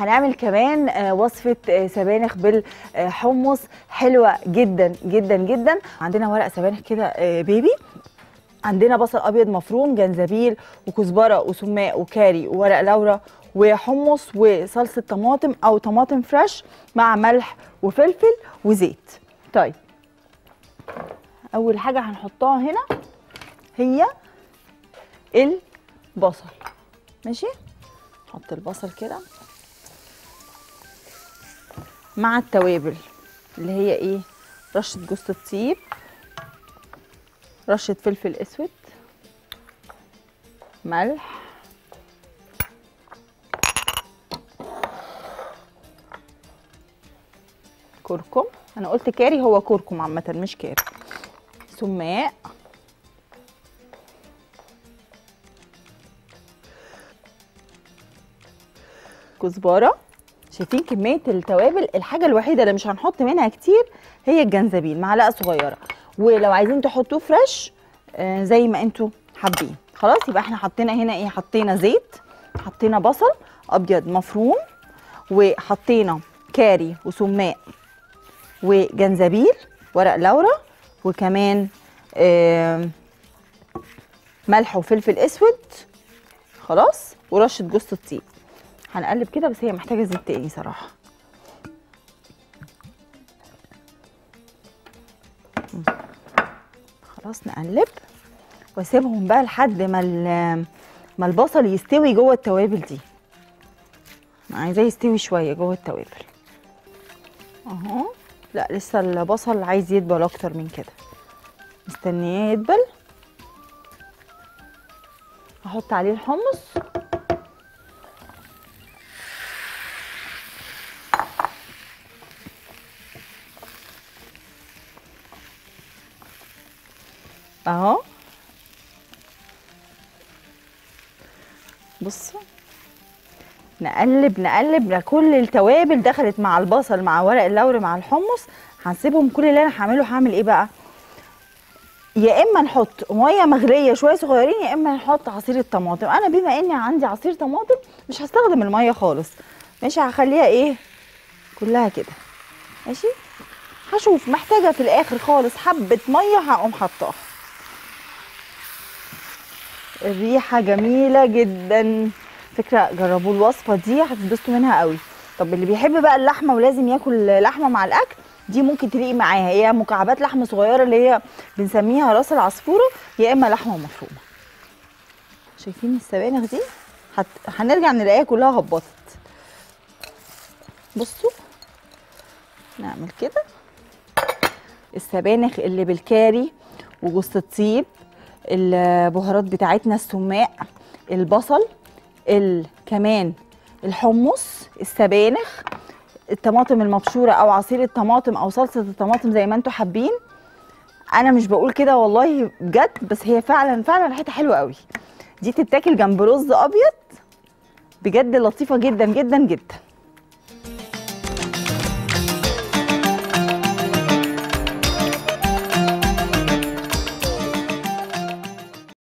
هنعمل كمان آه، وصفة آه، سبانخ بالحمص. حلوة جدا جدا جدا. عندنا ورق سبانخ كده آه، بيبي عندنا بصل أبيض مفروم جنزبيل وكزبرة وسماق وكاري وورق لورا وحمص وصلصة طماطم أو طماطم فريش مع ملح وفلفل وزيت. طيب أول حاجة هنحطها هنا هي البصل. ماشي؟ نحط البصل كده. مع التوابل اللي هي إيه؟ رشة جوز الطيب رشة فلفل أسود ملح كركم. أنا قلت كاري هو كركم عامة مش كاري. سماق كزبرة. شايفين كمية التوابل. الحاجة الوحيدة اللي مش هنحط منها كتير هي الجنزبيل معلقة صغيرة. ولو عايزين تحطوه فريش آه، زي ما أنتوا حابين. خلاص يبقى إحنا حطينا هنا إيه؟ حطينا زيت حطينا بصل أبيض مفروم وحطينا كاري وسماق وجنزبيل ورق لورا وكمان آم، ملح وفلفل أسود. خلاص ورشة جوز الطيب. هنقلب كده بس هي محتاجة زيت تاني صراحة. خلاص نقلب. واسيبهم بقى لحد ما ما البصل يستوي جوه التوابل دي. عايزاه يستوي شوية جوه التوابل. أهو. لا لسه البصل عايز يدبل أكتر من كده. مستنياه يدبل. أحط عليه الحمص. اهو. بصوا. نقلب نقلب كل التوابل دخلت مع البصل مع ورق اللوري مع الحمص. هنسيبهم كل اللي أنا هعمله هعمل إيه بقى؟ يا إما نحط مية مغليه شوية صغيرين يا إما نحط عصير الطماطم. أنا بما إني عندي عصير طماطم مش هستخدم المية خالص. ماشي هخليها إيه؟ كلها كده. ماشي؟ هشوف محتاجة في الآخر خالص حبة مية هقوم حطاها الريحة جميلة جدا. فكرة جربوا الوصفة دي هتتبسطوا منها قوي. طب اللي بيحب بقى اللحمة ولازم ياكل لحمة مع الأكل دي ممكن تليق معاها. هي مكعبات لحمة صغيرة اللي هي بنسميها راس العصفورة يا إما لحمة مفرومة. شايفين السبانخ دي؟ هت... هنرجع نلاقيها كلها هبطت. بصوا نعمل كده. السبانخ اللي بالكاري وجوز الطيب البهارات بتاعتنا السماق البصل ال- كمان الحمص السبانخ الطماطم المبشورة أو عصير الطماطم أو صلصة الطماطم زي ما أنتم حابين. أنا مش بقول كده والله بجد بس هي فعلا فعلا ريحتها حلوة قوي. دي تتاكل جنب رز أبيض؟ بجد لطيفة جدا جدا جدا.